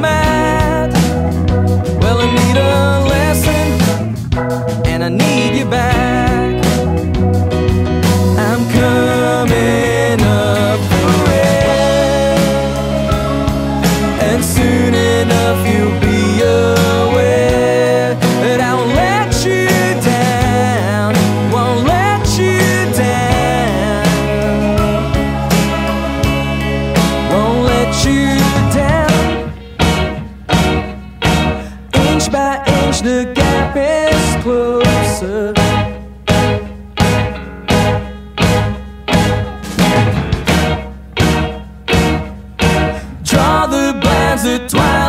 mad. Well, I need a lesson And I need you back. I'm coming up for air And soon enough you'll be the gap is closer. Draw the blinds at twilight.